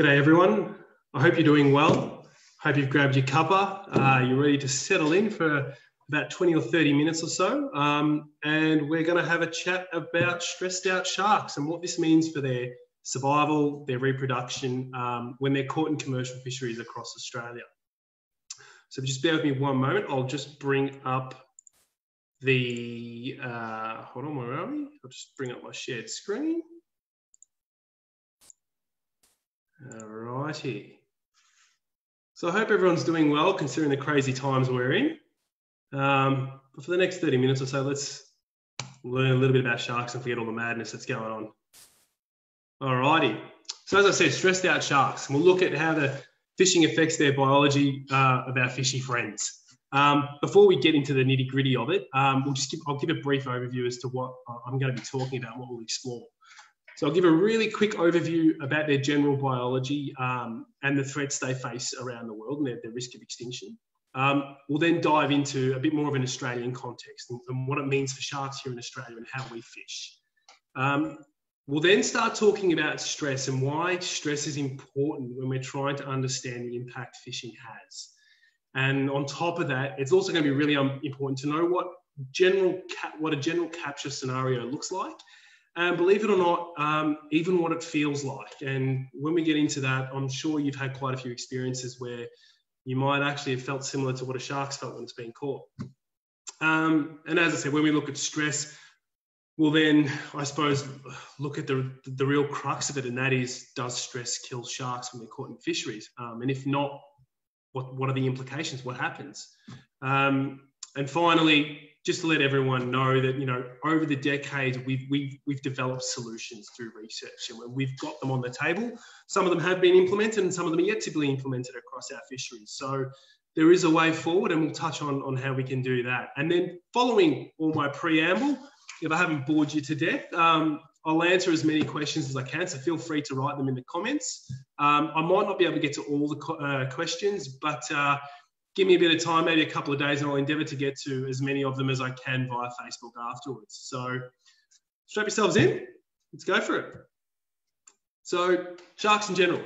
G'day everyone. I hope you're doing well. Hope you've grabbed your cuppa. Uh, you're ready to settle in for about 20 or 30 minutes or so. Um, and we're going to have a chat about stressed out sharks and what this means for their survival, their reproduction um, when they're caught in commercial fisheries across Australia. So just bear with me one moment. I'll just bring up the, uh, hold on, where are we? I'll just bring up my shared screen. All righty. So I hope everyone's doing well considering the crazy times we're in. Um, but for the next 30 minutes or so, let's learn a little bit about sharks and forget all the madness that's going on. All righty. So as I said, stressed out sharks. We'll look at how the fishing affects their biology uh, of our fishy friends. Um, before we get into the nitty gritty of it, um, we'll just give, I'll give a brief overview as to what I'm going to be talking about, what we'll explore. So I'll give a really quick overview about their general biology um, and the threats they face around the world and their, their risk of extinction. Um, we'll then dive into a bit more of an Australian context and, and, what it means for sharks here in Australia and how we fish. Um, we'll then start talking about stress and why stress is important when we're trying to understand the impact fishing has. And on top of that, it's also going to be really um, important to know what general what a general capture scenario looks like and believe it or not, um, even what it feels like. And when we get into that, I'm sure you've had quite a few experiences where you might actually have felt similar to what a shark's felt when it's been caught. Um, and as I said, when we look at stress, we'll then, I suppose, look at the, the real crux of it, and that is does stress kill sharks when they're caught in fisheries? Um, and if not, what, what are the implications? What happens? Um, and finally, just to let everyone know that you know over the decades we've we've, we've developed solutions through research and we've got them on the table. Some of them have been implemented and some of them are yet to be implemented across our fisheries. So there is a way forward and we'll touch on on how we can do that. And then following all my preamble if i haven't bored you to death um, I'll answer as many questions as I can, so feel free to write them in the comments. Um, I might not be able to get to all the uh, questions, but uh, give me a bit of time, maybe a couple of days, and I'll endeavour to get to as many of them as I can via Facebook afterwards. So strap yourselves in. Let's go for it. So sharks in general,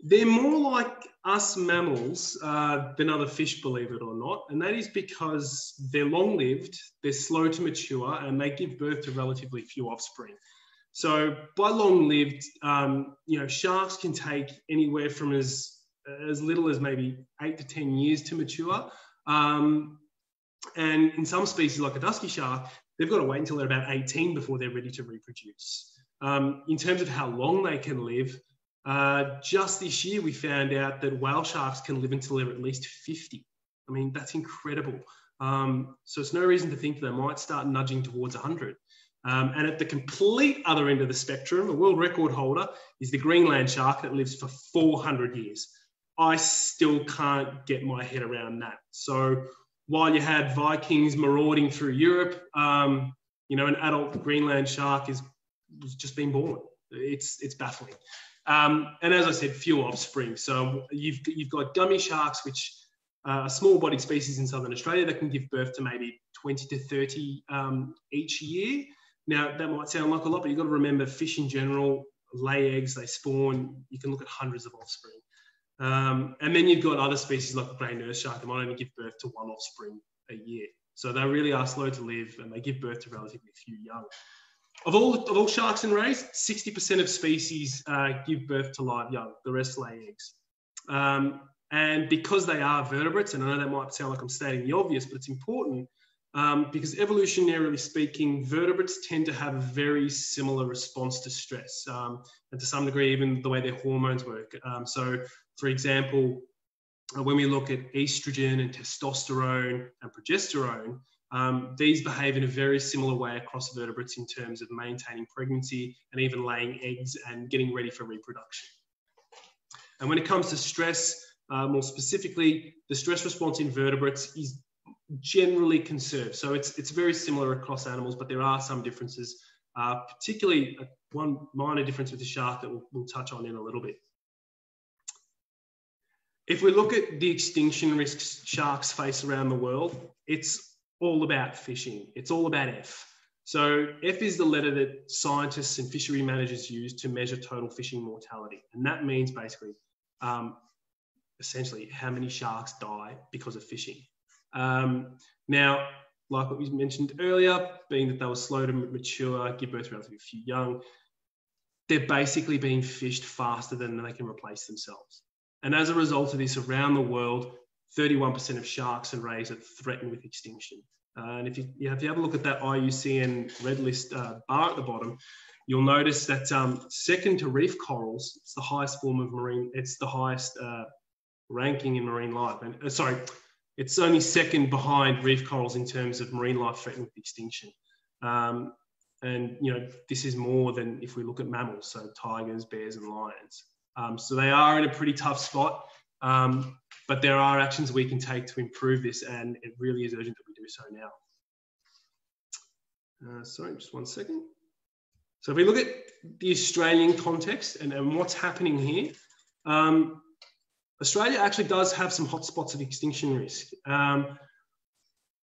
they're more like us mammals uh, than other fish, believe it or not, and that is because they're long-lived, they're slow to mature, and they give birth to relatively few offspring. So by long-lived, um, you know, sharks can take anywhere from as as little as maybe eight to 10 years to mature. Um, and in some species, like a dusky shark, they've got to wait until they're about 18 before they're ready to reproduce. Um, in terms of how long they can live, uh, just this year we found out that whale sharks can live until they're at least 50. I mean, that's incredible. Um, so it's no reason to think they might start nudging towards 100. Um, and at the complete other end of the spectrum, a world record holder is the Greenland shark that lives for 400 years. I still can't get my head around that. So while you had Vikings marauding through Europe, um, you know, an adult Greenland shark is was just been born. It's it's baffling. Um, and as I said, few offspring. So you've you've got gummy sharks, which are small-bodied species in southern Australia that can give birth to maybe 20 to 30 um, each year. Now that might sound like a lot, but you've got to remember fish in general lay eggs, they spawn. You can look at hundreds of offspring. Um, and then you've got other species like the grey nurse shark that might only give birth to one offspring a year. So they really are slow to live and they give birth to relatively few young. Of all, of all sharks and rays, 60% of species uh, give birth to live young, the rest lay eggs. Um, and because they are vertebrates, and I know that might sound like I'm stating the obvious, but it's important um, because evolutionarily speaking, vertebrates tend to have a very similar response to stress, um, and to some degree, even the way their hormones work. Um, so for example, uh, when we look at estrogen and testosterone and progesterone, um, these behave in a very similar way across vertebrates in terms of maintaining pregnancy and even laying eggs and getting ready for reproduction. And when it comes to stress, uh, more specifically, the stress response in vertebrates is generally conserved. So it's, it's very similar across animals, but there are some differences, uh, particularly uh, one minor difference with the shark that we'll, we'll touch on in a little bit. If we look at the extinction risks sharks face around the world, it's all about fishing. It's all about F. So F is the letter that scientists and fishery managers use to measure total fishing mortality. And that means basically, um, essentially, how many sharks die because of fishing. Um, now, like what we mentioned earlier, being that they were slow to mature, give birth relatively few young, they're basically being fished faster than they can replace themselves. And as a result of this, around the world, 31% of sharks and rays are threatened with extinction. Uh, and if you, if you have a look at that IUCN red list uh, bar at the bottom, you'll notice that um, second to reef corals, it's the highest form of marine, it's the highest uh, ranking in marine life. And uh, sorry, it's only second behind reef corals in terms of marine life threatened with extinction. Um, and you know this is more than if we look at mammals, so tigers, bears, and lions. Um, so they are in a pretty tough spot. Um, but there are actions we can take to improve this, and it really is urgent that we do so now. Uh, sorry, just one second. So if we look at the Australian context and, and what's happening here, um, Australia actually does have some hotspots of extinction risk. Um,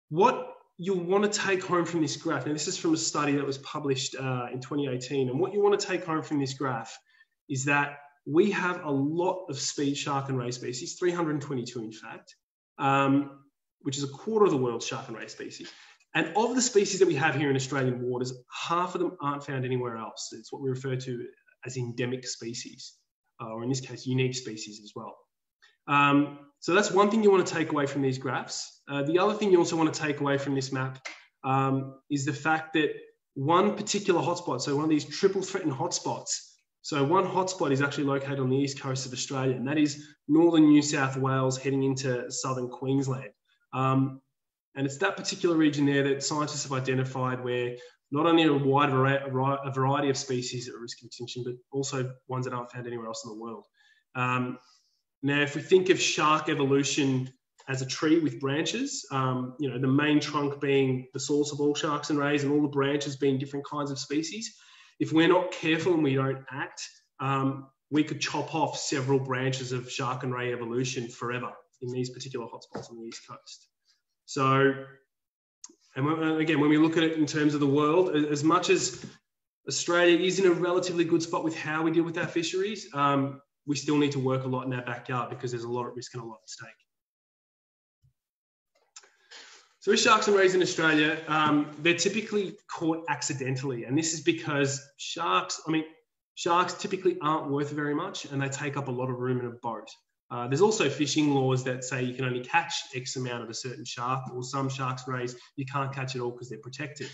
what you'll want to take home from this graph, now this is from a study that was published uh, in 2018, and what you want to take home from this graph is that we have a lot of speed shark and ray species, 322 in fact, um, which is a quarter of the world's shark and ray species. And of the species that we have here in Australian waters, half of them aren't found anywhere else. It's what we refer to as endemic species, uh, or in this case, unique species as well. Um, so that's one thing you want to take away from these graphs. Uh, the other thing you also want to take away from this map um, is the fact that one particular hotspot, so one of these triple threatened hotspots, so one hotspot is actually located on the east coast of Australia, and that is northern New South Wales heading into southern Queensland. Um, and it's that particular region there that scientists have identified where not only a wide a variety of species at risk of extinction, but also ones that aren't found anywhere else in the world. Um, now, if we think of shark evolution as a tree with branches, um, you know, the main trunk being the source of all sharks and rays and all the branches being different kinds of species, if we're not careful and we don't act, um, we could chop off several branches of shark and ray evolution forever in these particular hotspots on the east coast. So, and again, when we look at it in terms of the world, as much as Australia is in a relatively good spot with how we deal with our fisheries, um, we still need to work a lot in our backyard because there's a lot at risk and a lot at stake. So sharks and rays in Australia, um, they're typically caught accidentally. And this is because sharks, I mean, sharks typically aren't worth very much and they take up a lot of room in a boat. Uh, there's also fishing laws that say you can only catch X amount of a certain shark, or some sharks rays you can't catch it all because they're protected.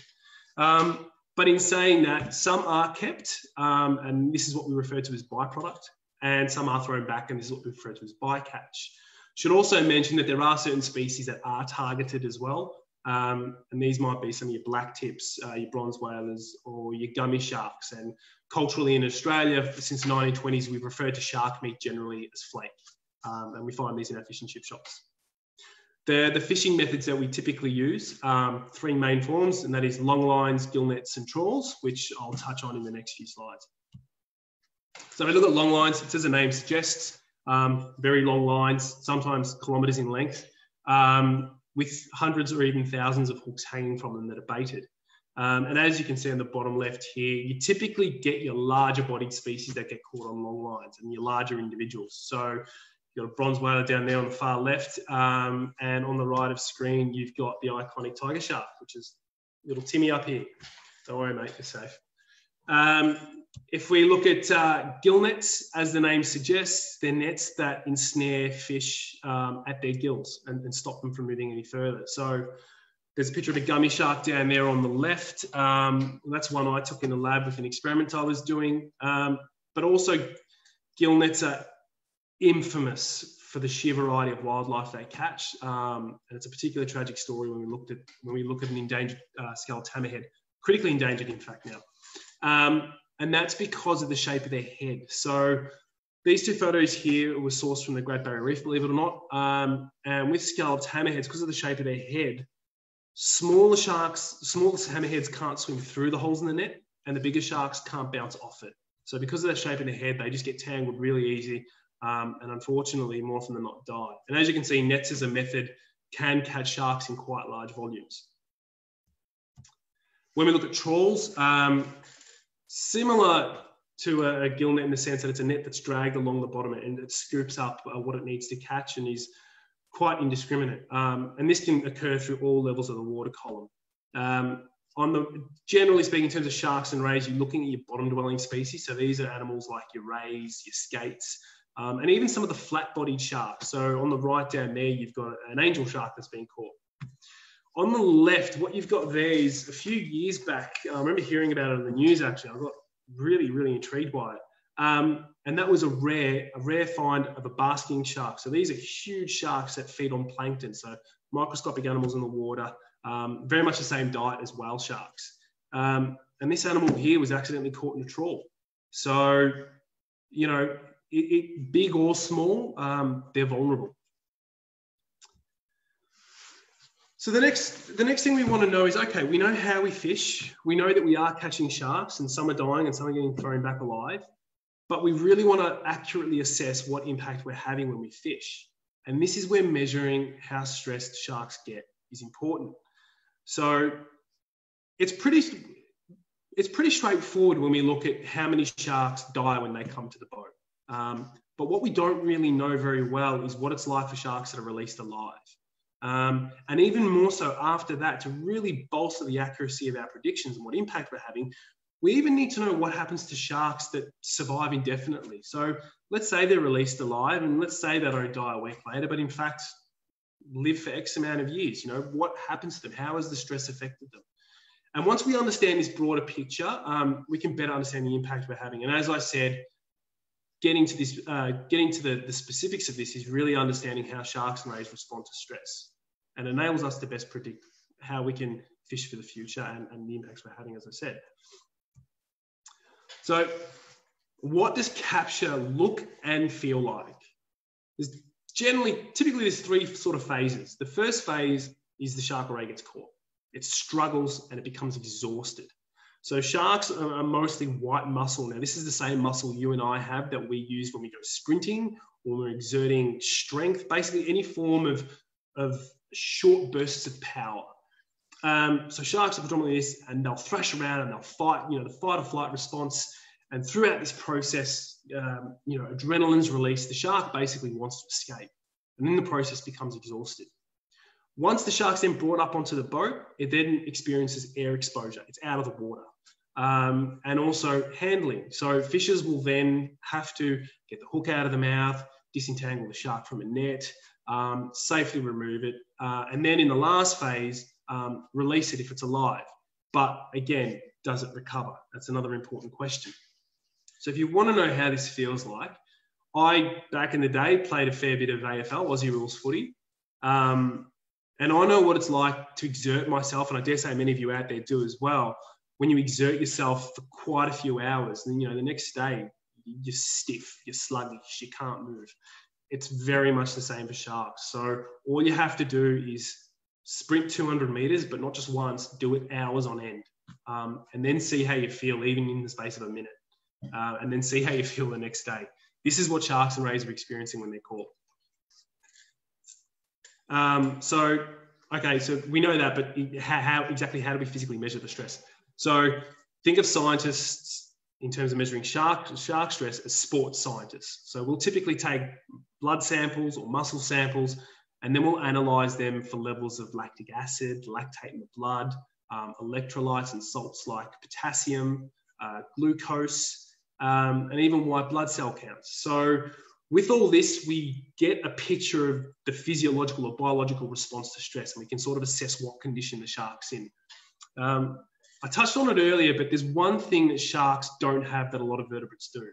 Um, but in saying that, some are kept, um, and this is what we refer to as byproduct, and some are thrown back, and this is what we refer to as bycatch. Should also mention that there are certain species that are targeted as well. Um, and these might be some of your black tips, uh, your bronze whalers, or your gummy sharks. And culturally in Australia, since the 1920s, we've referred to shark meat generally as flake. Um, and we find these in our fish and chip shops. The, the fishing methods that we typically use, um, three main forms, and that is long lines, gill nets, and trawls, which I'll touch on in the next few slides. So if we look at long lines, as the name suggests, um, very long lines, sometimes kilometres in length, um, with hundreds or even thousands of hooks hanging from them that are baited. Um, and as you can see on the bottom left here, you typically get your larger bodied species that get caught on long lines and your larger individuals. So you've got a bronze whaler down there on the far left, um, and on the right of screen, you've got the iconic tiger shark, which is little Timmy up here. Don't worry, mate, you're safe. Um, if we look at uh, gill nets, as the name suggests, they're nets that ensnare fish um, at their gills and, and, stop them from moving any further. So there's a picture of a gummy shark down there on the left. Um, that's one I took in the lab with an experiment I was doing. Um, but also, gill nets are infamous for the sheer variety of wildlife they catch. Um, and it's a particularly tragic story when we looked at when we look at an endangered uh, scalloped hammerhead, critically endangered, in fact, now. And that's because of the shape of their head. So these two photos here were sourced from the Great Barrier Reef, believe it or not. Um, and with scalloped hammerheads, because of the shape of their head, smaller sharks, smaller hammerheads can't swim through the holes in the net, and the bigger sharks can't bounce off it. So because of the shape of their head, they just get tangled really easy, um, and unfortunately, more often than not, die. And as you can see, nets as a method can catch sharks in quite large volumes. when we look at trawls, um, similar to a, a, gill net in the sense that it's a net that's dragged along the bottom and it scoops up uh, what it needs to catch and is quite indiscriminate. Um, and this can occur through all levels of the water column. Um, on the generally speaking, in terms of sharks and rays, you're looking at your bottom dwelling species. So these are animals like your rays, your skates, um, and even some of the flat bodied sharks. So on the right down there, you've got an angel shark that's been caught. On the left, what you've got there is a few years back. I remember hearing about it on the news actually. I got really, really intrigued by it. Um, and that was a rare, a rare find of a basking shark. So these are huge sharks that feed on plankton, so microscopic animals in the water um, very much the same diet as whale sharks. Um, and this animal here was accidentally caught in a trawl. So, you know, it, it, big or small, um, they're vulnerable. So the next, the next thing we want to know is, okay, we know how we fish. We know that we are catching sharks and some are dying and some are getting thrown back alive. But we really want to accurately assess what impact we're having when we fish. And this is where measuring how stressed sharks get is important. So it's pretty it's pretty straightforward when we look at how many sharks die when they come to the boat. Um, but what we don't really know very well is what it's like for sharks that are released alive. Um, and even more so after that, to really bolster the accuracy of our predictions and what impact we're having, we even need to know what happens to sharks that survive indefinitely. So let's say they're released alive and let's say they don't die a week later, but in fact, live for X amount of years. You know, what happens to them? How has the stress affected them? And once we understand this broader picture, um, we can better understand the impact we're having. And as I said, getting to this, uh, getting to the, the specifics of this is really understanding how sharks and rays respond to stress, and enables us to best predict how we can fish for the future and, and the impacts we're having, as I said. So, what does capture look and feel like? There's generally, typically, there's three sort of phases. The first phase is the shark ray gets caught. It struggles and it becomes exhausted. So sharks are mostly white muscle. Now, this is the same muscle you and I have that we use when we go sprinting or we're exerting strength, basically any form of, of short bursts of power. Um, so sharks are predominantly this, and they'll thrash around and they'll fight, you know, the fight or flight response. And throughout this process, um, you know, adrenaline's released, the shark basically wants to escape. And then the process becomes exhausted. Once the shark's then brought up onto the boat, it then experiences air exposure. It's out of the water. Um, and also handling. So fishers will then have to get the hook out of the mouth, disentangle the shark from a net, um, safely remove it, uh, and then in the last phase, um, release it if it's alive. But again, does it recover? That's another important question. So if you want to know how this feels like, I back in the day played a fair bit of AFL, Aussie rules footy. Um, and I know what it's like to exert myself, and I dare say many of you out there do as well. When you exert yourself for quite a few hours, then you know the next day you're stiff, you're sluggish, you can't move. It's very much the same for sharks. So all you have to do is sprint 200 meters, but not just once. Do it hours on end, um, and then see how you feel, even in the space of a minute uh, and then see how you feel the next day. This is what sharks and rays are experiencing when they're caught. Um, so, okay, so we know that, but how, how, exactly how do we physically measure the stress? So think of scientists in terms of measuring shark, shark stress as sports scientists. So we'll typically take blood samples or muscle samples, and then we'll analyze them for levels of lactic acid, lactate in the blood, um, electrolytes and salts like potassium, uh, glucose, um, and even white blood cell counts. So with all this, we get a picture of the physiological or biological response to stress, and we can sort of assess what condition the shark's in. Um, I touched on it earlier, but there's one thing that sharks don't have that a lot of vertebrates do,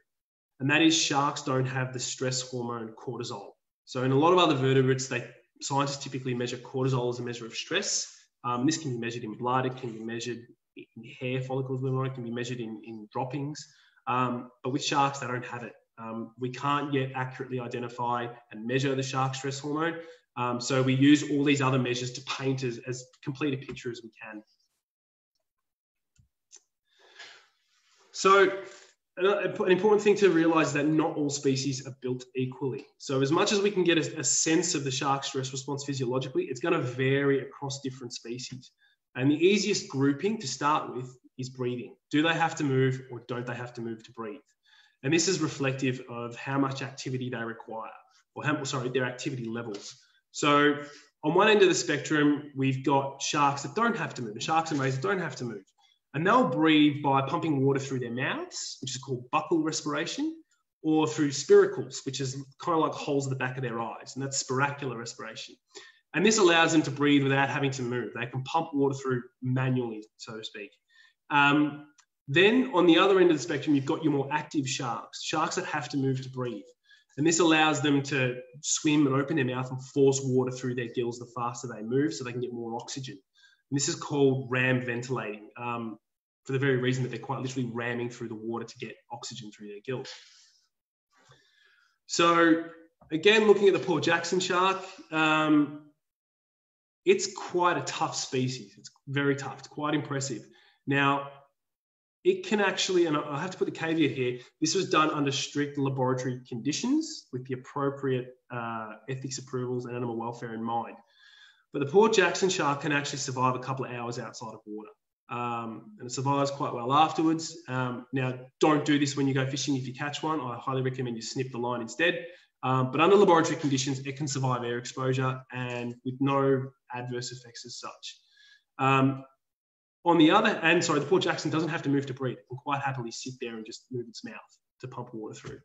and that is sharks don't have the stress hormone cortisol. So in a lot of other vertebrates, they scientists typically measure cortisol as a measure of stress. Um, this can be measured in blood, it can be measured in hair follicles, it can be measured in, in droppings. Um, but with sharks, they don't have it. Um, we can't yet accurately identify and measure the shark stress hormone. Um, so we use all these other measures to paint as, as complete a picture as we can. So an important thing to realize is that not all species are built equally. So as much as we can get a, a sense of the shark stress response physiologically, it's going to vary across different species. And the easiest grouping to start with is breathing. Do they have to move or don't they have to move to breathe? And this is reflective of how much activity they require, or how, sorry, their activity levels. So on one end of the spectrum, we've got sharks that don't have to move. The sharks and rays don't have to move. And they'll breathe by pumping water through their mouths, which is called buccal respiration, or through spiracles, which is kind of like holes at the back of their eyes. And that's spiracular respiration. And this allows them to breathe without having to move. They can pump water through manually, so to speak. Um, then on the other end of the spectrum, you've got your more active sharks, sharks that have to move to breathe. And this allows them to swim and open their mouth and force water through their gills the faster they move so they can get more oxygen. And this is called ram ventilating um, for the very reason that they're quite literally ramming through the water to get oxygen through their gills. So again, looking at the Port Jackson shark, um, it's quite a tough species. It's very tough. It's quite impressive. Now, it can actually, and I have to put the caveat here, this was done under strict laboratory conditions with the appropriate uh, ethics approvals and animal welfare in mind. But the Port Jackson shark can actually survive a couple of hours outside of water. Um, and it survives quite well afterwards. Um, now, don't do this when you go fishing if you catch one. I highly recommend you snip the line instead. Um, but under laboratory conditions, it can survive air exposure and with no adverse effects as such. Um, on the other, and sorry, the Port Jackson doesn't have to move to breathe. It can quite happily sit there and just move its mouth to pump water through.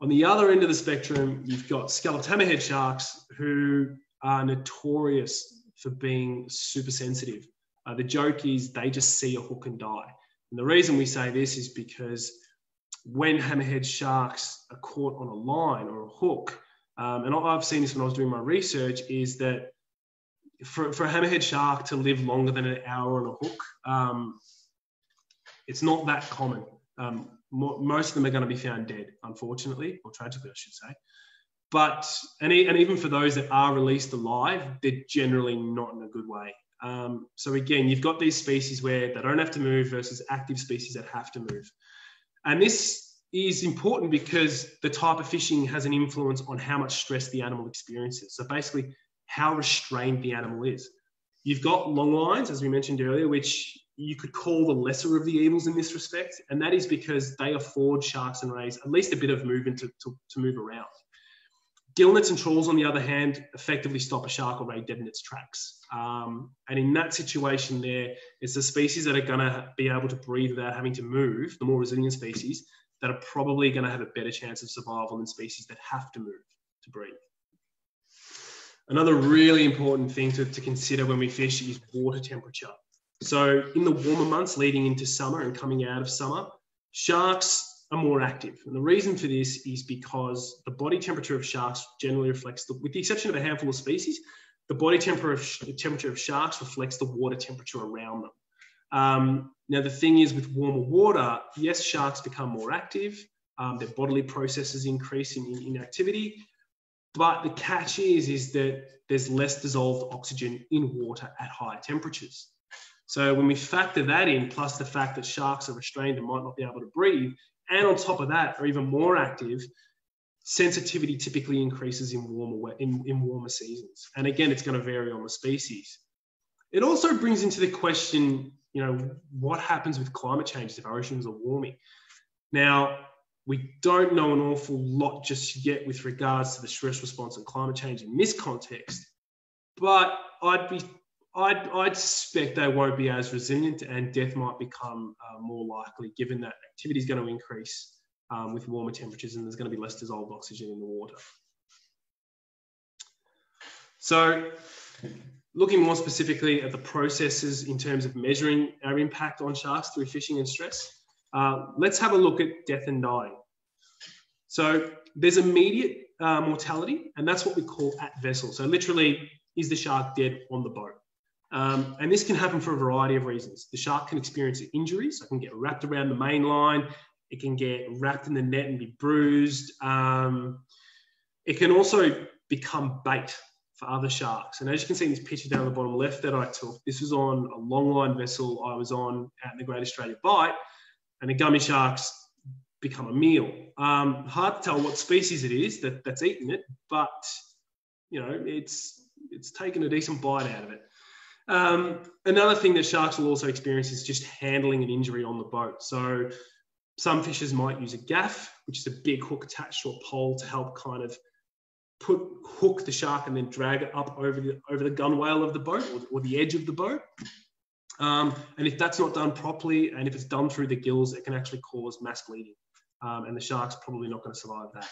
On the other end of the spectrum, you've got scalloped hammerhead sharks who are notorious for being super sensitive. Uh, the joke is they just see a hook and die. And the reason we say this is because when hammerhead sharks are caught on a line or a hook, um, and I've seen this when I was doing my research, is that for, for a hammerhead shark to live longer than an hour on a hook, um, it's not that common. Um, most of them are going to be found dead, unfortunately, or tragically, I should say. But, and, and even for those that are released alive, they're generally not in a good way. Um, so again, you've got these species where they don't have to move versus active species that have to move. And this is important because the type of fishing has an influence on how much stress the animal experiences. So basically, how restrained the animal is. You've got long lines, as we mentioned earlier, which you could call the lesser of the evils in this respect. And that is because they afford sharks and rays at least a bit of movement to, to, to move around. Gillnets and trawls, on the other hand, effectively stop a shark or ray dead in its tracks. Um, and in that situation, there, it's the species that are going to be able to breathe without having to move, the more resilient species, that are probably going to have a better chance of survival than species that have to move to breathe. Another really important thing to, to consider when we fish is water temperature. So in the warmer months leading into summer and coming out of summer, sharks are more active. And the reason for this is because the body temperature of sharks generally reflects, the, with the exception of a handful of species, the body temperature of, temperature of sharks reflects the water temperature around them. Um, now, the thing is with warmer water, yes, sharks become more active. Um, their bodily processes increase in, in, in activity, but the catch is, is that there's less dissolved oxygen in water at higher temperatures. So when we factor that in, plus the fact that sharks are restrained and might not be able to breathe, and on top of that are even more active, sensitivity typically increases in warmer in, in warmer seasons. And again, it's going to vary on the species. It also brings into the question, you know, what happens with climate change if our oceans are warming? Now, we don't know an awful lot just yet with regards to the stress response and climate change in this context, but I'd be I'd, I'd suspect they won't be as resilient and death might become uh, more likely given that activity is going to increase um, with warmer temperatures and there's going to be less dissolved oxygen in the water. So looking more specifically at the processes in terms of measuring our impact on sharks through fishing and stress, uh, let's have a look at death and dying. So there's immediate uh, mortality, and that's what we call at vessel. So literally, is the shark dead on the boat? Um, and this can happen for a variety of reasons. The shark can experience injuries, so it can get wrapped around the main line, it can get wrapped in the net and be bruised. Um, it can also become bait for other sharks. And as you can see in this picture down the bottom left that I took, this was on a long line vessel I was on at the Great Australia Bight and the gummy sharks become a meal. Um, hard to tell what species it is that, that's eaten it, but you know it's it's taken a decent bite out of it. Um, another thing that sharks will also experience is just handling an injury on the boat. So some fishers might use a gaff, which is a big hook attached to a pole to help kind of put hook the shark and then drag it up over the over the gunwale of the boat or, or the edge of the boat. Um, and if that's not done properly, and if it's done through the gills, it can actually cause mass bleeding. Um, and the shark's probably not going to survive that.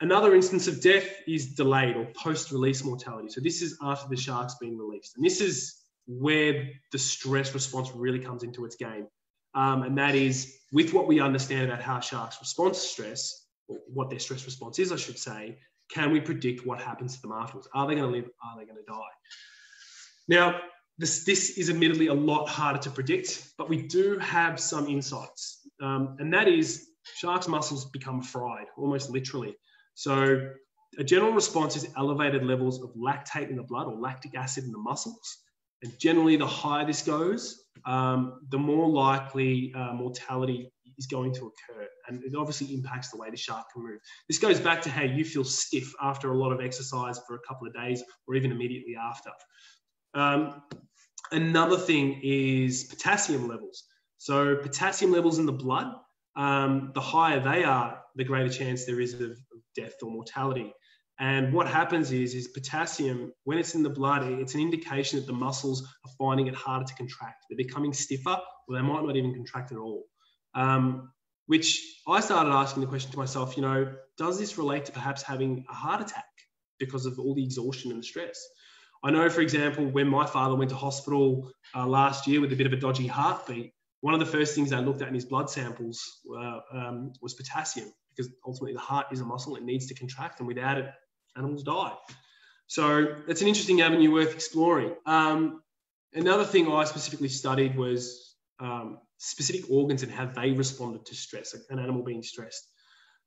Another instance of death is delayed or post-release mortality. So this is after the shark's been released. And this is where the stress response really comes into its game. Um, and that is with what we understand about how sharks respond to stress, or what their stress response is, I should say, can we predict what happens to them afterwards? Are they going to live? Are they going to die? Now, this, this is admittedly a lot harder to predict, but we do have some insights. Um, and that is sharks' muscles become fried, almost literally. So a general response is elevated levels of lactate in the blood or lactic acid in the muscles. And generally, the higher this goes, um, the more likely uh, mortality is going to occur. And it obviously impacts the way the shark can move. This goes back to how you feel stiff after a lot of exercise for a couple of days or even immediately after. Um, another thing is potassium levels. So, potassium levels in the blood, um, the higher they are, the greater chance there is of, of death or mortality. And what happens is, is potassium, when it's in the blood, it's an indication that the muscles are finding it harder to contract. They're becoming stiffer, or they might not even contract at all. Um, which I started asking the question to myself, you know, does this relate to perhaps having a heart attack because of all the exhaustion and the stress? I know, for example, when my father went to hospital uh, last year with a bit of a dodgy heartbeat, one of the first things they looked at in his blood samples uh, um, was potassium because ultimately the heart is a muscle, it needs to contract, and without it, animals die. So it's an interesting avenue worth exploring. Um, another thing I specifically studied was um, specific organs and how they responded to stress, an animal being stressed.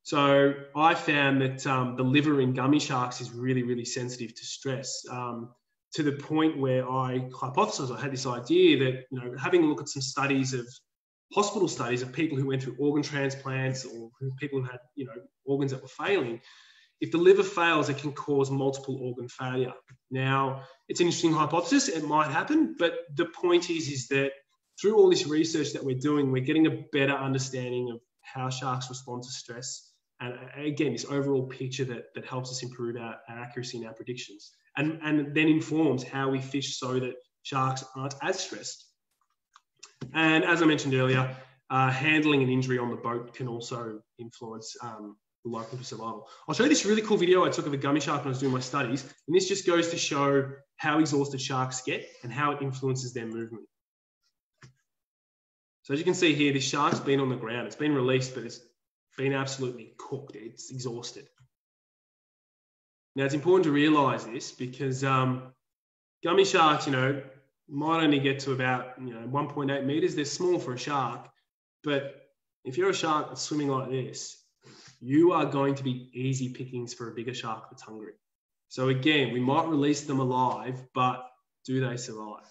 So I found that um, the liver in gummy sharks is really, really sensitive to stress. Um, to the point where I hypothesized, I had this idea that, you know, having a look at some studies of hospital studies of people who went through organ transplants or people who had, you know, organs that were failing, if the liver fails, it can cause multiple organ failure. Now, it's an interesting hypothesis. It might happen, but the point is, is that through all this research that we're doing, we're getting a better understanding of how sharks respond to stress. And again, this overall picture that, that helps us improve our, our accuracy in our predictions and, and then informs how we fish so that sharks aren't as stressed. And as I mentioned earlier, uh, handling an injury on the boat can also influence um, the likelihood of survival. I'll show you this really cool video I took of a gummy shark when I was doing my studies. And this just goes to show how exhausted sharks get and how it influences their movement. So as you can see here, this shark's been on the ground. It's been released, but it's been absolutely cooked. It's exhausted. Now it's important to realize this because um, gummy sharks, you know, might only get to about you know 1.8 meters. They're small for a shark, but if you're a shark swimming like this, you are going to be easy pickings for a bigger shark that's hungry. So again, we might release them alive, but do they survive?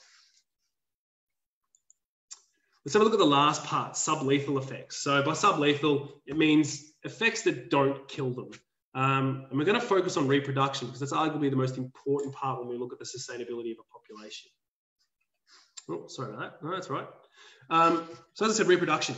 Let's have a look at the last part, sublethal effects. So by sublethal, it means effects that don't kill them. Um, and we're going to focus on reproduction because that's arguably the most important part when we look at the sustainability of a population. Oh, sorry about that. No, that's right. Um, so as I said, reproduction.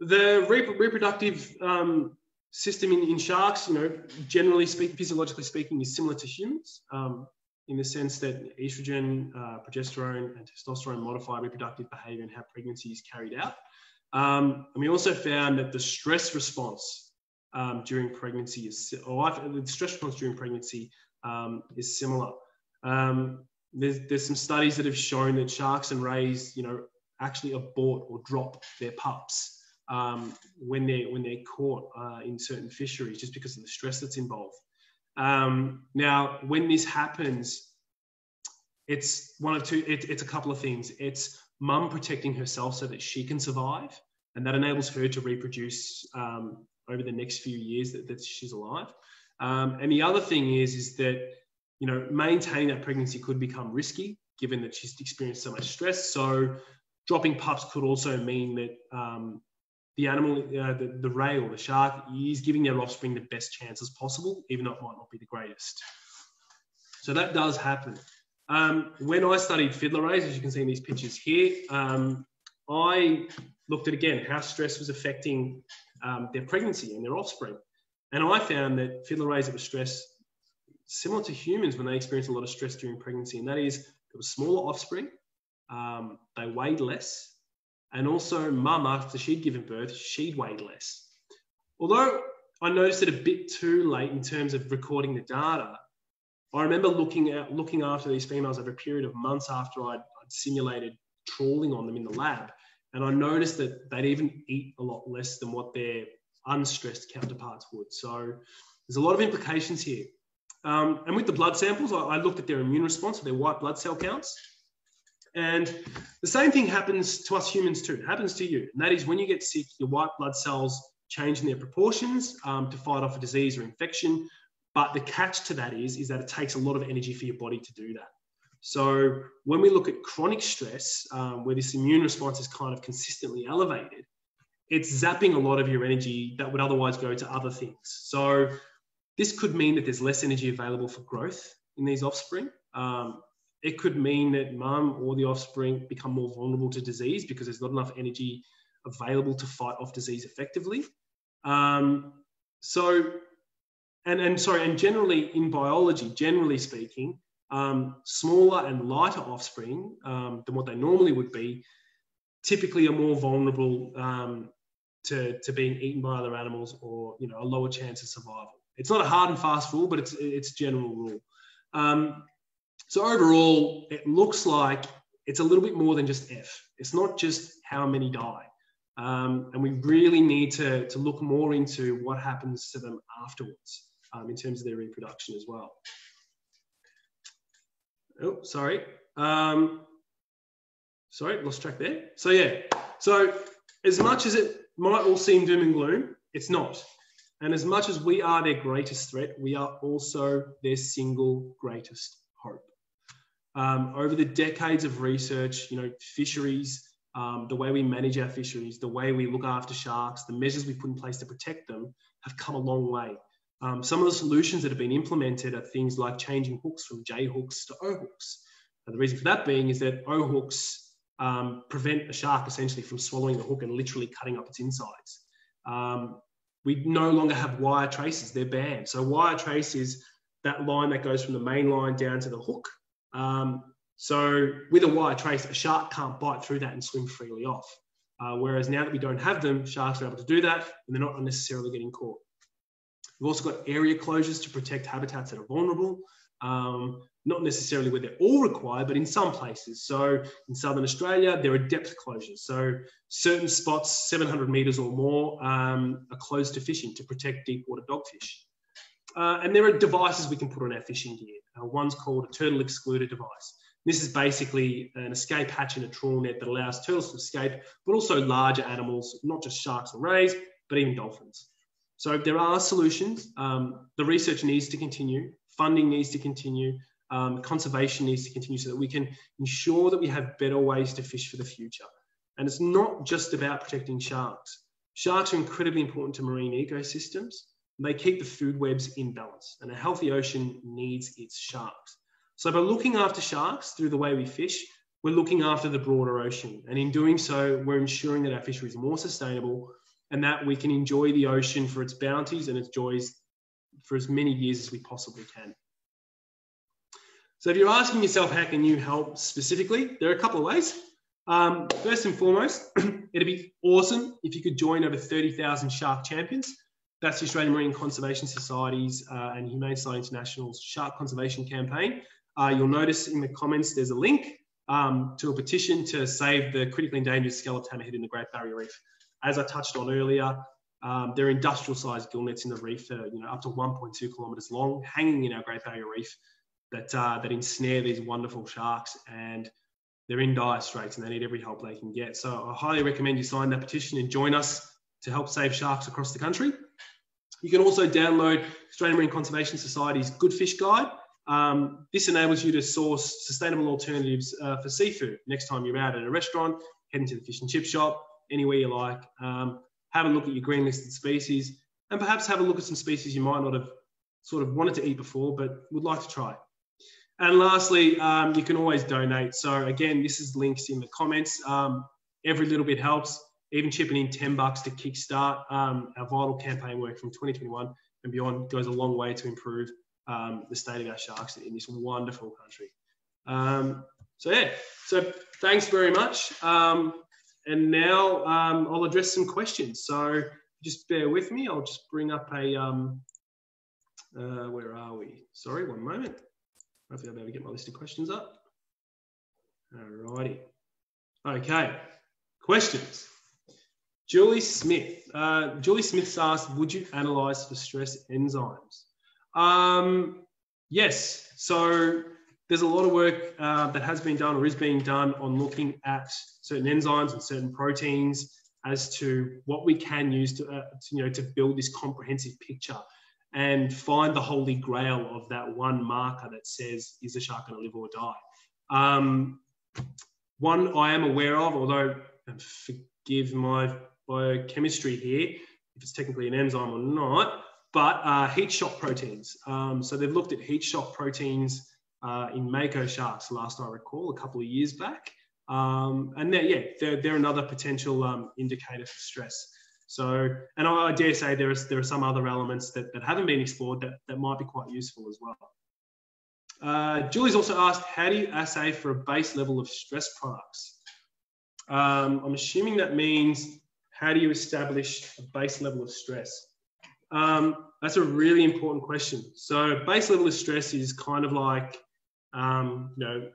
The re reproductive um, system in, in sharks, you know, generally speaking, physiologically speaking, is similar to humans um, in the sense that estrogen, uh, progesterone, and testosterone modify reproductive behavior and how pregnancy is carried out. Um, and we also found that the stress response um, during pregnancy is, or the stress response during pregnancy um, is similar. Um, there's, there's some studies that have shown that sharks and rays, you know, actually abort or drop their pups um, when they're when they're caught uh, in certain fisheries just because of the stress that's involved. Um, now, when this happens, it's one of two. It, it's a couple of things. It's mum protecting herself so that she can survive, and that enables her to reproduce um, over the next few years that, that she's alive. Um, and the other thing is is that you know maintaining that pregnancy could become risky given that she's experienced so much stress. So dropping pups could also mean that um, the animal, uh, the, the ray or the shark is giving their offspring the best chances possible, even though it might not be the greatest. So that does happen. Um, when I studied fiddler rays, as you can see in these pictures here, um, I looked at again how stress was affecting um, their pregnancy and their offspring. And I found that fiddler rays that were stressed, similar to humans when they experience a lot of stress during pregnancy, and that is there was smaller offspring, um, they weighed less, and also mum, after she'd given birth, she'd weighed less. Although I noticed it a bit too late in terms of recording the data, I remember looking at looking after these females over a period of months after I'd, I'd simulated trawling on them in the lab, and I noticed that they'd even eat a lot less than what their unstressed counterparts would. So there's a lot of implications here. Um, and with the blood samples, I, I, looked at their immune response, their white blood cell counts. And the same thing happens to us humans too. It happens to you. And that is when you get sick, your white blood cells change in their proportions um, to fight off a disease or infection. But the catch to that is, is that it takes a lot of energy for your body to do that. So when we look at chronic stress, um, where this immune response is kind of consistently elevated, it's zapping a lot of your energy that would otherwise go to other things. So this could mean that there's less energy available for growth in these offspring. Um, it could mean that mum or the offspring become more vulnerable to disease because there's not enough energy available to fight off disease effectively. Um, so, and, and sorry, and generally in biology, generally speaking, um, smaller and lighter offspring um, than what they normally would be typically are more vulnerable um, to, to being eaten by other animals or you know a lower chance of survival. It's not a hard and fast rule, but it's it's general rule. Um, so overall, it looks like it's a little bit more than just F. It's not just how many die. Um, and we really need to, to look more into what happens to them afterwards um, in terms of their reproduction as well. Oh, sorry. Um, sorry, lost track there. So yeah, so as much as it might all seem doom and gloom, it's not. And as much as we are their greatest threat, we are also their single greatest hope. Um, over the decades of research, you know, fisheries, um, the way we manage our fisheries, the way we look after sharks, the measures we put in place to protect them have come a long way. Um, some of the solutions that have been implemented are things like changing hooks from J hooks to O hooks. And the reason for that being is that O hooks um, prevent a shark essentially from swallowing the hook and literally cutting up its insides. Um, we no longer have wire traces, they're banned. So, wire trace is that line that goes from the main line down to the hook. Um, so with a wire trace, a shark can't bite through that and swim freely off. Uh, whereas now that we don't have them, sharks are able to do that and they're not unnecessarily getting caught. We've also got area closures to protect habitats that are vulnerable, um, not necessarily where they're all required, but in some places. So in Southern Australia, there are depth closures. So certain spots, 700 metres or more, um, are closed to fishing to protect deep water dogfish. Uh, and there are devices we can put on our fishing gear. Uh, one's called a turtle excluder device. This is basically an escape hatch in a trawl net that allows turtles to escape, but also larger animals, not just sharks and rays, but even dolphins. So there are solutions. Um, the research needs to continue, funding needs to continue, um, conservation needs to continue so that we can ensure that we have better ways to fish for the future. And it's not just about protecting sharks. Sharks are incredibly important to marine ecosystems. They keep the food webs in balance, and a healthy ocean needs its sharks. So by looking after sharks through the way we fish, we're looking after the broader ocean. And in doing so, we're ensuring that our fishery is more sustainable and that we can enjoy the ocean for its bounties and its joys for as many years as we possibly can. So if you're asking yourself, how can you help specifically? There are a couple of ways. Um, first and foremost, it'd be awesome if you could join over 30,000 shark champions. That's the Australian Marine Conservation Society's uh, and Humane Society International's shark conservation campaign. Uh, you'll notice in the comments there's a link um, to a petition to save the critically endangered scalloped hammerhead in the Great Barrier Reef. As I touched on earlier, um, they're industrial-sized gill nets in the reef that are you know, up to 1.2 kilometres long, hanging in our Great Barrier Reef that, uh, that ensnare these wonderful sharks. And they're in dire straits and they need every help they can get. So I highly recommend you sign that petition and join us to help save sharks across the country. You can also download Australian Marine Conservation Society's Good Fish Guide. Um, this enables you to source sustainable alternatives uh, for seafood next time you're out at a restaurant, head into the fish and chip shop, anywhere you like. Um, have a look at your green listed species and perhaps have a look at some species you might not have sort of wanted to eat before but would like to try. and lastly, um, you can always donate. So again, this is links in the comments. Um, every little bit helps. Even chipping in 10 bucks to kickstart um, our vital campaign work from 2021 and beyond goes a long way to improve um, the state of our sharks in this wonderful country. Um, so yeah, so thanks very much. Um, and now I'll address some questions. So just bear with me. I'll just bring up a, uh, where are we? Sorry, one moment. Hopefully I'll be able to get my list of questions up. Alrighty. Okay, questions. Julie Smith. Uh, Julie Smith asked, would you analyze for stress enzymes? Um, yes. So there's a lot of work uh, that has been done or is being done on looking at certain enzymes and certain proteins as to what we can use to, uh, to, you know, to build this comprehensive picture and find the holy grail of that one marker that says, is the shark going to live or die? Um, one I am aware of, although forgive my biochemistry here, if it's technically an enzyme or not, but uh, heat shock proteins. Um, so they've looked at heat shock proteins uh, in mako sharks, last I recall, a couple of years back. Um, and they're, yeah, they're, they're another potential um, indicator for stress. So, and I, I dare say there, is, there are some other elements that, that haven't been explored that, that might be quite useful as well. Uh, Julie's also asked, how do you assay for a base level of stress products? Um, I'm assuming that means how do you establish a base level of stress? Um, that's a really important question. So base level of stress is kind of like, um, you know,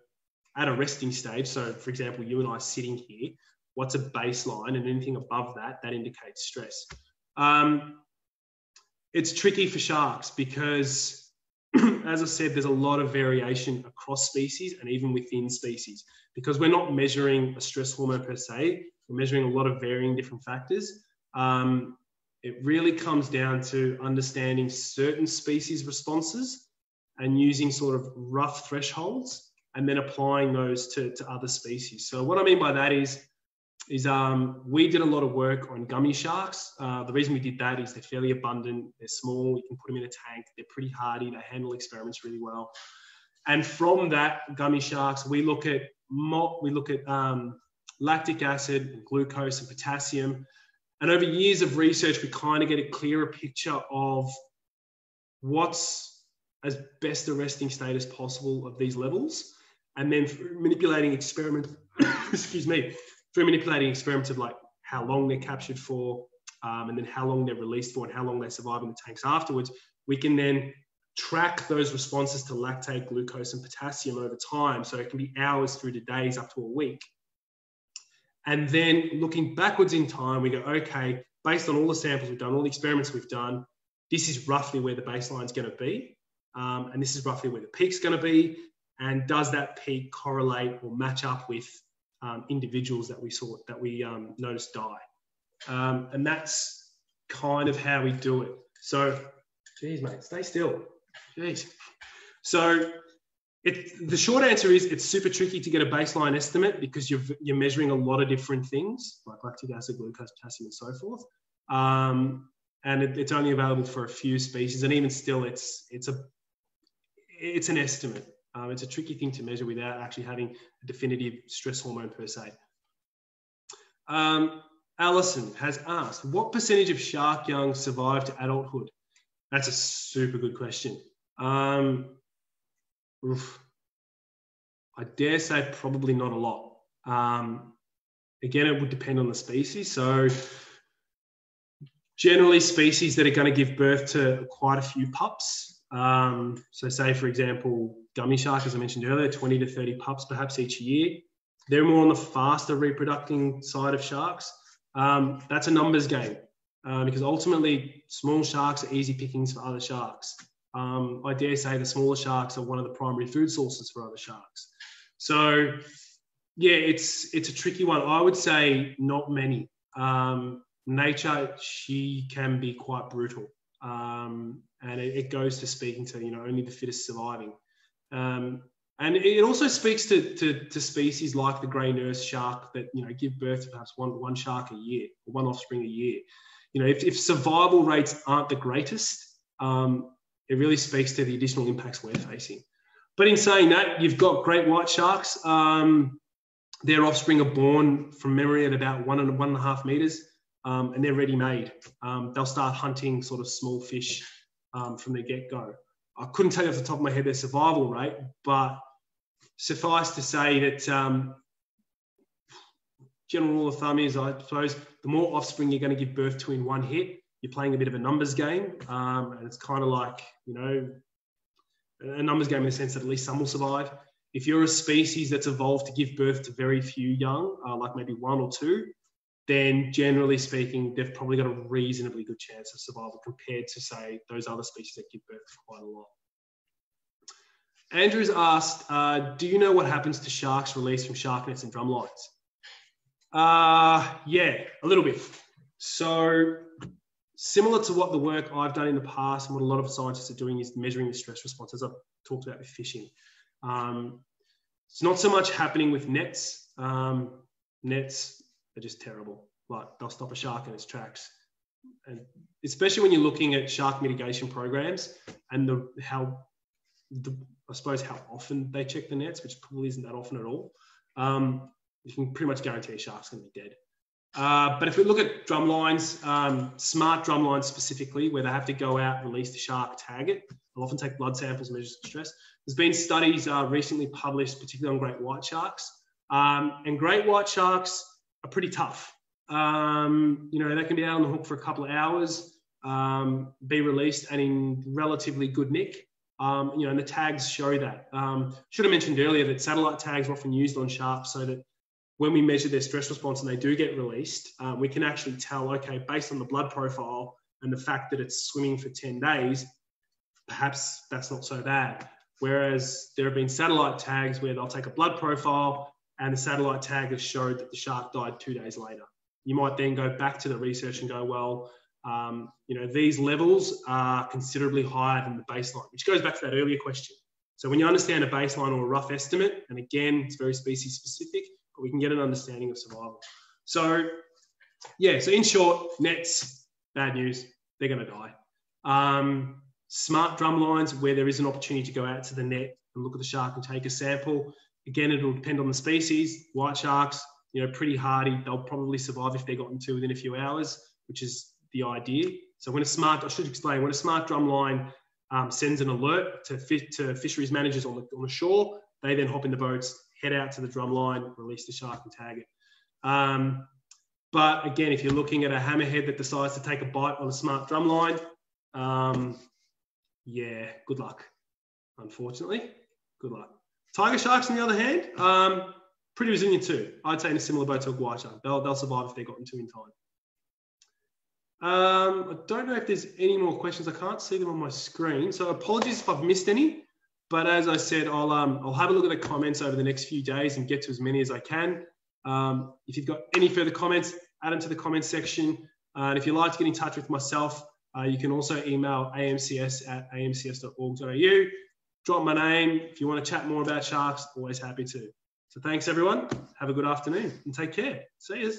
at a resting stage. So for example, you and I sitting here, what's a baseline and anything above that, that indicates stress. Um, it's tricky for sharks because, as I said, there's a lot of variation across species and even within species because we're not measuring a stress hormone per se, we're measuring a lot of varying different factors. Um, it really comes down to understanding certain species responses and using sort of rough thresholds and then applying those to, to other species. So what I mean by that is is um, we did a lot of work on gummy sharks. Uh, the reason we did that is they're fairly abundant, they're small, you can put them in a tank, they're pretty hardy, they handle experiments really well. And from that gummy sharks, we look at we look at um, lactic acid, and glucose, and potassium. And over years of research, we kind of get a clearer picture of what's as best a resting state as possible of these levels. And then manipulating experiments, excuse me, through manipulating experiments of like how long they're captured for, um, and then how long they're released for, and how long they survive in the tanks afterwards, we can then track those responses to lactate, glucose, and potassium over time. So it can be hours through to days up to a week. And then looking backwards in time, we go, okay, based on all the samples we've done, all the experiments we've done, this is roughly where the baseline is going to be. Um, and this is roughly where the peak's going to be. And does that peak correlate or match up with um, individuals that we saw that we um, noticed die. Um, and that's kind of how we do it. So, geez, mate, stay still. Jeez. So, it, the short answer is it's super tricky to get a baseline estimate because you're, you're measuring a lot of different things like lactic acid, glucose, potassium, and so forth. Um, and it, it's only available for a few species, and even still, it's it's a it's an estimate. Um, it's a tricky thing to measure without actually having a definitive stress hormone per se. Um, Alison has asked, what percentage of shark young survive to adulthood? That's a super good question. Um, I dare say probably not a lot. Um, again, it would depend on the species. So generally species that are going to give birth to quite a few pups um, so, say for example, gummy shark, as I mentioned earlier, 20 to 30 pups perhaps each year. They're more on the faster reproducing side of sharks. Um, that's a numbers game uh, because ultimately small sharks are easy pickings for other sharks. Um, I dare say the smaller sharks are one of the primary food sources for other sharks. So, yeah, it's it's a tricky one. I would say not many. Um, nature, she can be quite brutal. Um, and it, it, goes to speaking to you know only the fittest surviving. Um, and it also speaks to, to, to, species like the grey nurse shark that you know give birth to perhaps one, one shark a year, one offspring a year. You know, if, if survival rates aren't the greatest, um, it really speaks to the additional impacts we're facing. but in saying that, you've got great white sharks. Um, their offspring are born from memory at about one and one and a half meters, um, and they're ready made. Um, they'll start hunting sort of small fish um, from the get go. I couldn't tell you off the top of my head their survival rate, but suffice to say that um, general rule of thumb is, I suppose, the more offspring you're going to give birth to in one hit, you're playing a bit of a numbers game, um, and it's kind of like you know a numbers game in the sense that at least some will survive. If you're a species that's evolved to give birth to very few young, uh, like maybe one or two, then generally speaking, they've probably got a reasonably good chance of survival compared to, say, those other species that give birth quite a lot. Andrew's asked, uh, do you know what happens to sharks released from shark nets and drum lines? Uh, yeah, a little bit. So similar to what the work I've done in the past and what a lot of scientists are doing is measuring the stress response, as I've talked about with fishing. Um, it's not so much happening with nets. Um, nets are just terrible. Like they'll stop a shark in its tracks. And especially when you're looking at shark mitigation programs and the how the, I suppose how often they check the nets, which probably isn't that often at all. Um, you can pretty much guarantee a shark's going to be dead. Uh, but if we look at drum lines, um, smart drum lines specifically, where they have to go out, release the shark, tag it, they'll often take blood samples, measure stress. There's been studies uh, recently published, particularly on great white sharks. Um, and great white sharks are pretty tough. Um, you know, they can be out on the hook for a couple of hours, um, be released and in relatively good nick. Um, you know, and the tags show that. Um, should have mentioned earlier that satellite tags are often used on sharks so that when we measure their stress response and they do get released, um, we can actually tell, okay, based on the blood profile and the fact that it's swimming for 10 days, perhaps that's not so bad. Whereas there have been satellite tags where they'll take a blood profile and the satellite tag has showed that the shark died two days later. You might then go back to the research and go, well, um, you know, these levels are considerably higher than the baseline, which goes back to that earlier question. So when you understand a baseline or a rough estimate, and again, it's very species specific, but we can get an understanding of survival. So, yeah, so in short, nets, bad news, they're going to die. Um, smart drum lines, where there is an opportunity to go out to the net and look at the shark and take a sample. Again, it'll depend on the species. White sharks, you know, pretty hardy. They'll probably survive if they're gotten to within a few hours, which is the idea. So when a smart, I should explain, when a smart drum line um, sends an alert to, to fisheries managers on the, on the shore, they then hop in the boats, head out to the drum line, release the shark and tag it. Um, but again, if you're looking at a hammerhead that decides to take a bite on a smart drum line, um, yeah, good luck. Unfortunately, good luck. Tiger sharks, on the other hand, um, pretty resilient too. I'd say in a similar boat to a white. They'll, they'll survive if they're gotten to in time. Um, I don't know if there's any more questions. I can't see them on my screen. So apologies if I've missed any. But as I said, I'll, um, I'll have a look at the comments over the next few days and get to as many as I can. Um, if you've got any further comments, add them to the comments section. Uh, and if you'd like to get in touch with myself, uh, you can also email amcs at amcs.org.au. Drop my name. If you want to chat more about sharks, always happy to. So thanks, everyone. Have a good afternoon and take care. See you.